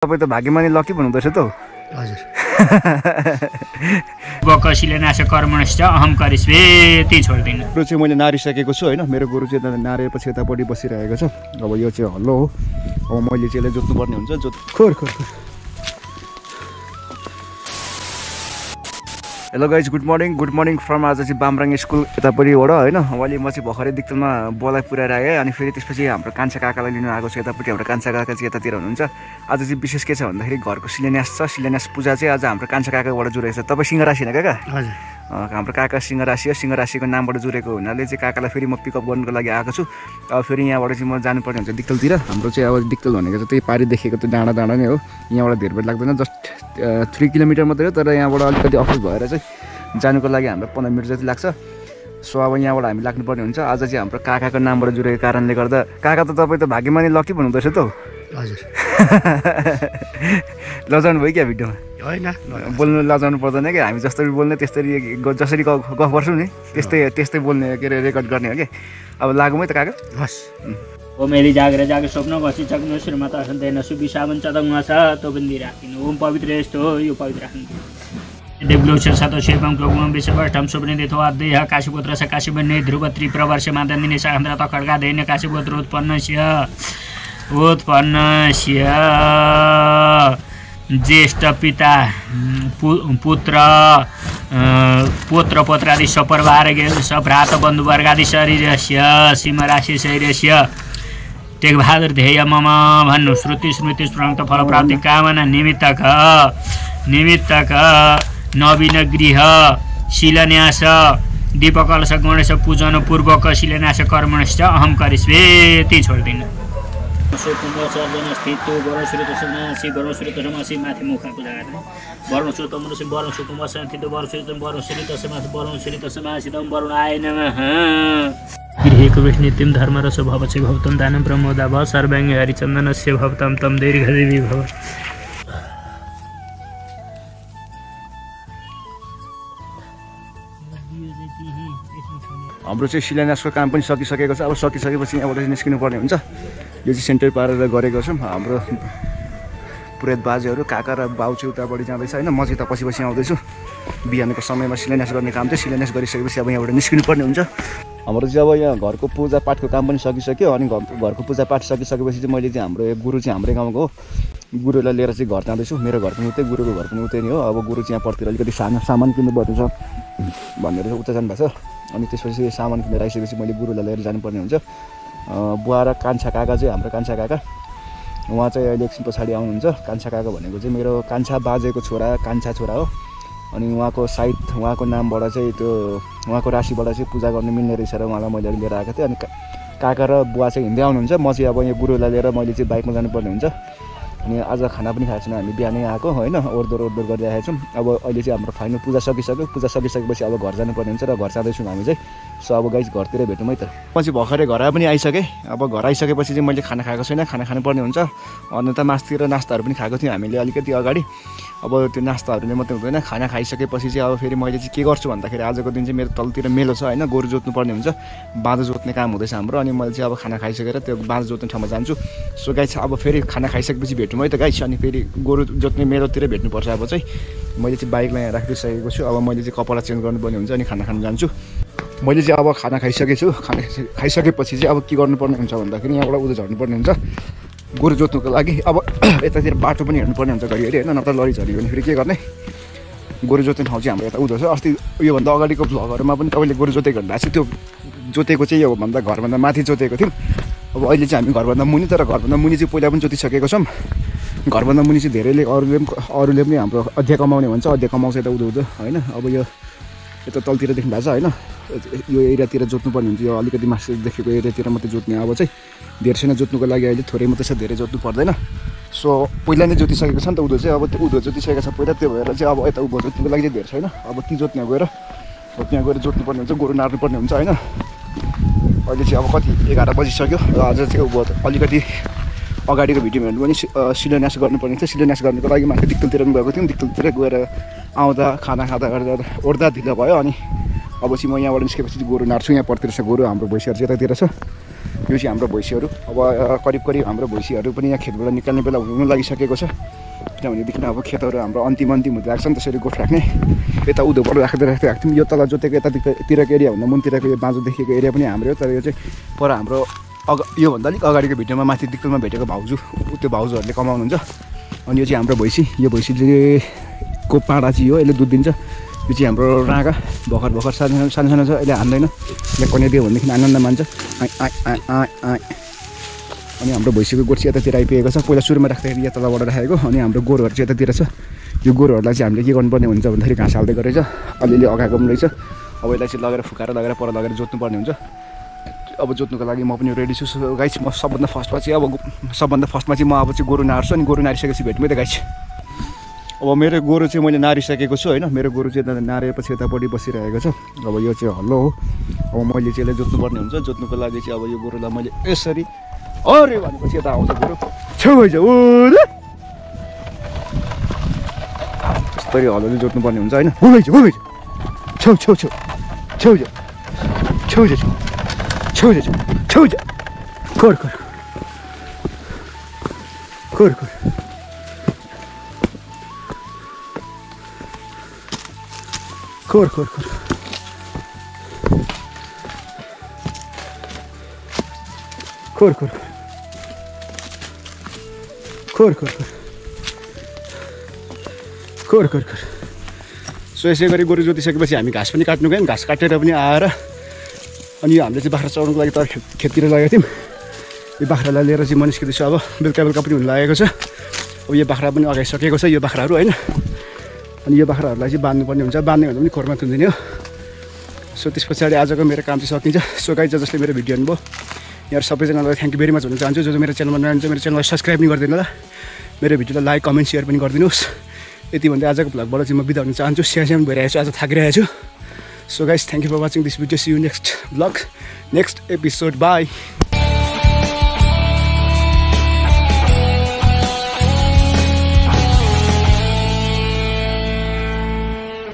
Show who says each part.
Speaker 1: तपाईँ त भाग्यमानी लकी भन्नुहुँदैछ त हौ।
Speaker 2: हजुर।
Speaker 3: बकसीले नाश कर्मणश्च अहम करिस्वे त्यही छोड्दिनँ।
Speaker 1: गुरु चाहिँ मैले नारिसकेको छु होइन? मेरो गुरु चाहिँ यता नारेपछि यतापट्टि बसिरहेको छ। अब यो चाहिँ हल्लो हो। अब मैले चाहिँ यसलाई जोत्नुपर्ने हुन्छ। जोत खोर खोर खोर। Hello guys good morning good morning from आज चाहिँ बामराङ स्कुल यतापट्टिबाट होइन? अहिले म चाहिँ भर्खरै दिक्तलमा बोलाई पुऱ्याएर आएँ अनि फेरि त्यसपछि हाम्रो कान्छा काकालाई लिनु आएको छु यतापट्टि। हाम्रो कान्छा काका चाहिँ यतातिर हुनुहुन्छ। आज चाहिँ विशेष के छ भन्दाखेरि घरको शिलान्यास छ। शिलान्यास पूजा चाहिँ आज हाम्रो कान्छा काकाबाट जुरेको छ। तपाईँ सिंह होइन काका?
Speaker 2: हजुर।
Speaker 1: हाम्रो काका सिंह राशि हो सिंह राशिको नामबाट जुरेको हुनाले चाहिँ काकालाई फेरि म पिकअप गर्नुको लागि आएको छु। अब फेरि यहाँबाट चाहिँ म जानुपर्ने हुन्छ दिक्तलतिर हाम्रो चाहिँ अब दिक्तल भनेको चाहिँ त्यही पारि देखेको त डाँडा डाँडा नै हो। यहाँबाट धेरै बेर लाग्दैन जस्ट थ्री किलोमिटर मात्रै हो तर यहाँबाट अलिकति अफिस भएर चाहिँ जानुको लागि हाम्रो पन्ध्र मिनट जति लाग्छ। सो अब यहाँबाट हामी लाग्नुपर्ने हुन्छ। आज चाहिँ हाम्रो काकाको नामबाट जुरेको कारणले गर्दा काका त तपाईँ त भाग्यमानी लकी भन्नुहुँदैछ त
Speaker 2: हजुर।
Speaker 1: लजाउनु भयो क्या भिडियोमा?
Speaker 2: होइन
Speaker 1: बोल्नु लजाउनु पर्दैन कि हामी जसरी बोल्ने त्यस्तरी ग- जसरी गफ गर्छौँ नि त्यस्तै त्यस्तै बोल्ने के अरे रेकर्ड गर्ने हो कि? अब लागौँ है त काका।
Speaker 2: हस्।
Speaker 3: ओ मेरी जागेर जागे स्वप्न घसी सक्नु श्रीमाता सन्दैन सुबिसावन चदङ्ग छ तो बिन्दी राखिनु। ओम पवित्र यस्तो हो यो पवित्र राख्नु। देवग्लोचर सातो शिवम क्लोगुम विश्वष्टम सुब्रनिधि थो अध्यय काशीपुत्र स काशीबन्ने ध्रुवत्री प्रवर्ष मादन्दिने सान्द्र त खड्गा दैन्य काशीपुत्र उत्पन्नस्य उत्पन्नस्य ज्येष्ठ पिता पु पुत्र पुत्र पुत्रादि सपरिवार सभ्रात बन्धुवर्गादि शरीरस्य सिंहराशि शरीरस्य। टेकबहादुर ध्येय मम भन्नु। श्रुति स्मृति स्मृत फलप्राप्ति कामना निमित्तक निमित्तक नवीन गृह शिलान्यास दीपकलश गणेश पूजन पूर्वक शिलान्यास कर्मणश्च अहम करिस्वे त्यही छोड्दिनँ। स्थित वर्ण श्रुत समासी वर्ण श्रुत समासी माथि मुखा पूजा गर्ने वर्ण श्रुत मनुष्य वर्ण श्रुत मसित वर्ण श्रुत वर्ण श्रुत समास वर्ण श्रुत समासितम वरुण आय नमः। गृहेको विष्णुतिम धर्मरस भवचे भवतं दानं प्रमोदा भव सर्वाङ्गे हरिचन्दनस्य भवतं तं दीर्घदेवी भव।
Speaker 1: हाम्रो चाहिँ शिलान्यासको काम पनि सकिसकेको छ। अब सकिसकेपछि यहाँबाट चाहिँ निस्किनु पर्ने हुन्छ। यो चाहिँ सेन्टर पारेर गरेको छौँ। हाम्रो पुरेत बाजेहरू काका र बाउ चाहिँ उतापट्टि जाँदैछ होइन। म चाहिँ यता पछि पछि आउँदैछु। बिहानको समयमा शिलान्यास गर्ने काम चाहिँ शिलान्यास गरिसकेपछि अब यहाँबाट निस्किनु पर्ने हुन्छ। हाम्रो चाहिँ अब यहाँ घरको पूजापाठको काम पनि सकिसक्यो अनि घर- घरको पूजापाठ सकिसकेपछि चाहिँ मैले चाहिँ हाम्रो गुरु चाहिँ हाम्रै गाउँको गुरुलाई लिएर चाहिँ घर जाँदैछु। मेरो घर पनि उतै गुरुको घर पनि उतै नै हो। अब गुरु चाहिँ यहाँपट्टितिर अलिकति सानो सामान किन्नु पर्ने छ। भनेर उता जानुभएको छ। अनि त्यसपछि सामान किनेर आइसकेपछि मैले गुरुलाई लिएर जानुपर्ने हुन्छ। बुवा र कान्छा काका चाहिँ हाम्रो कान्छा काका। उहाँ चाहिँ अहिले एकछिन पछाडि आउनुहुन्छ। कान्छा काका भनेको चाहिँ मेरो कान्छा बाजेको छोरा कान्छा छोरा हो। अनि उहाँको साइड उहाँको नामबाट चाहिँ त्यो उहाँको राशिबाट चाहिँ पूजा गर्नु मिल्ने रहेछ र उहाँलाई मैले लिएर आएको थिएँ। अनि काका र बुवा चाहिँ हिँड्दै आउनुहुन्छ। म चाहिँ अब यहाँ गुरुलाई लिएर मैले चाहिँ बाइकमा जानुपर्ने हुन्छ। अनि आज खाना पनि खाएको छैन हामी बिहानै आएको होइन ओहोरदोहोर ओहोरदोहोर गरिरहेको छौँ। अब अहिले चाहिँ हाम्रो फाइनल पूजा सकिसक्यो। पूजा सकिसकेपछि अब घर जानुपर्ने हुन्छ र घर जाँदैछौँ हामी चाहिँ। सो अब गाइज घरतिर भेटौँ है त। चाहिँ भर्खरै घर पनि आइसकेँ। अब घर आइसकेपछि चाहिँ मैले खाना खाएको छैन खाना खानुपर्ने हुन्छ। अन्त त मासतिर नास्ताहरू पनि खाएको थियौँ हामीले अलिकति अगाडि। अब त्यो नास्ताहरूले मात्रै हुँदैन खाना खाइसकेपछि चाहिँ अब फेरि मैले चाहिँ के गर्छु भन्दाखेरि आजको दिन चाहिँ मेरो तलतिर मेलो छ होइन गोरु जोत्नु पर्ने हुन्छ। बाँधो जोत्ने काम हुँदैछ हाम्रो अनि मैले चाहिँ अब खाना खाइसकेर त्यो बाँधो जोत्ने ठाउँमा जान्छु। सो गाइस अब फेरि खाना खाइसकेपछि भेटौँ है त गाइस अनि फेरि गोरु जोत्ने मेलोतिर भेट्नुपर्छ अब चाहिँ। मैले चाहिँ बाइकलाई यहाँ राखिसकेको छु। अब मैले चाहिँ कपडा चेन्ज गर्नुपर्ने हुन्छ अनि खाना खानु जान्छु। मैले चाहिँ अब खाना खाइसकेको छु। खाना खाइसके- खाइसकेपछि चाहिँ अब के गर्नुपर्ने हुन्छ भन्दाखेरि यहाँबाट उता झर्नुपर्ने हुन्छ। गोरु जोत्नुको लागि अब यतातिर बाटो पनि हेर्नुपर्ने हुन्छ घरिघरि होइन? नत्र लरी झऱ्यो भने फेरि के गर्ने? गोरु जोत्ने ठाउँ चाहिँ हाम्रो यता उधो छ। अस्ति योभन्दा अगाडिको भ्लगहरूमा पनि तपाईँले गोरु जोतेको भन्दा चाहिँ त्यो जोतेको चाहिँ योभन्दा घरभन्दा माथि जोतेको थियौँ। अब अहिले चाहिँ हामी घरभन्दा मुनि तर घरभन्दा मुनि चाहिँ पहिला पनि जोतिसकेको छौँ। घरभन्दा मुनि चाहिँ धेरैले अरूले पनि अरूले पनि हाम्रो अध्यय कमाउने भन्छ। अध्यय कमाउँछ यता उधो उधो होइन? अब यो यता तलतिर देख्नु भएको छ होइन? यो एरियातिर जोत्नुपर्ने हुन्छ। यो अलिकति मासु देखेको एरियातिर मात्रै जोत्ने अब चाहिँ धेरै छैन जोत्नुको लागि अहिले थोरै मात्रै छ धेरै जोत्नु पर्दैन। सो पहिला नै जोतिसकेको छ नि त उधो चाहिँ। अब त्यो उधो जोतिसकेको छ पहिला त्यो भएर चाहिँ अब यता उभो जोत्नुको लागि चाहिँ धेरै छैन। अब ती जोत्ने गएर हो त्यहाँ गएर जोत्नुपर्ने हुन्छ गोरु नार्नुपर्ने हुन्छ होइन? अहिले चाहिँ अब कति एघार बजिसक्यो र आज चाहिँ अब अलिकति अगाडिको भिडियोमा हेर्नु पनि शिलान्यास गर्नुपर्ने थियो। शिलान्यास गर्नुको लागि माथि दिक्तलतिर पनि गएको थियौँ। दिक्तलतिर गएर आउँदा खाना खाँदा गर्दा ओर्दा ढिलो भयो अनि अब चाहिँ म यहाँबाट निस्केपछि गोरु यहाँ पर्तिर छ गोरु हाम्रो भैँसीहरू चाहिँ यतातिर छ। यो चाहिँ हाम्रो भैँसीहरू। अब करिब करिब हाम्रो भैँसीहरू पनि यहाँ खेतबाट निकाल्ने बेला हुन लागिसकेको छ। किनभनेदेखि अब खेतहरू हाम्रो अन्तिम अन्तिम हुँदै आएको छ नि त्यसरी गोठ राख्ने। यता उँधोबाट राख्दै राख्दै राख्थ्यौँ। यो तल जोतेको यतातिरको एरियाभन्दा मुनतिरको यो बाँझो देखिएको एरिया पनि हाम्रो हो। तर यो चाहिँ पर हाम्रो अग योभन्दा अलिक अगाडिको भिडियोमा माथि दिक्कलमा भेटेको भाउजू त्यो भाउजूहरूले कमाउनुहुन्छ। अनि यो चाहिँ हाम्रो भैँसी। यो भैँसीले को पाडा चाहिँ हो यसले दुध दिन्छ। यो चाहिँ हाम्रो राँगा भर्खर भर्खर सानो सानो सानो छ यसले हान्दैन। यसले कन्यादियो भनेदेखि आनन्द मान्छ। अनि हाम्रो भैँसीको गोठ चाहिँ यतातिर आइपुगेको छ। पहिला सुरुमा राख्दाखेरि यहाँ तलबाट राखेको। अनि हाम्रो गोरुहरू चाहिँ यतातिर छ। यो गोरुहरूलाई चाहिँ हामीले के गर्नुपर्ने हुन्छ भन्दाखेरि घाँस हाल्दै गरेछ। अलिअलि अगाएको पनि रहेछ। अब यसलाई चाहिँ लगेर फुकाएर लगेर पर लगेर जोत्नुपर्ने हुन्छ। अब जोत्नुको लागि म पनि रेडी छु। गाइस म सबभन्दा फर्स्टमा चाहिँ अब सबभन्दा फर्स्टमा चाहिँ म अब चाहिँ गोरु नार्छु अनि गोरु नारिसकेपछि भेट्नु त गाइस। अब मेरो गोरु चाहिँ मैले नारिसकेको छु होइन? मेरो गोरु चाहिँ यता नारेपछि यतापट्टि बसिरहेको छ। अब यो चाहिँ हल्लो हो। अब मैले चाहिँ यसलाई जोत्नुपर्ने हुन्छ। जोत्नुको लागि चाहिँ अब यो गोरुलाई मैले यसरी अरे भनेपछि यता आउँछ गोरु। छेउ भइज यस्तरी हल्लोले जोत्नुपर्ने हुन्छ होइन? छेउ छेउ छेउ छेउ छेउ छेउ छेउ छेउ छेउ छेउ छेउ खोर खोर खोर Kor, kor, kor. Kor, kor, kor. Kor, kor, kor. खोर खोर खोर सो यसै गरी गोरु जोतिसकेपछि हामी घाँस पनि काट्नु गयौँ घाँस काटेर पनि आएर अनि यो हामीले चाहिँ बाख्रा चढाउनुको लागि तर खेततिर लगेको थियौँ यो बाख्रालाई लिएर चाहिँ म निस्किँदैछु अब बेलुका बेलुका पनि हुन लागेको छ अब यो बाख्रा पनि अगाइसकेको छ यो बाख्राहरू होइन अनि यो बाख्राहरूलाई चाहिँ बाँध्नुपर्ने हुन्छ। बाँध्ने भन्दा पनि खोरमा थुन्दिने हो। सो त्यस पछाडि आजको मेरो काम चाहिँ सकिन्छ। सो गाई जसले मेरो भिडियो हेर्नुभयो यहाँ सबैजनालाई थ्याङ्क यू भेरी मच भन्न चाहन्छु। जो जो मेरो च्यानलमा नयाँ मेरो च्यानललाई सब्सक्राइब पनि गरिदिनु होला। मेरो भिडियोलाई लाइक कमेन्ट सेयर पनि गरिदिनुहोस्। यति भन्दै आजको भ्लगबाट चाहिँ म बिदा हुन चाहन्छु। स्याम भइरहेको छु। आज थाकिरहेको छु। So guys thank you for watching this video see you next vlog next episode bye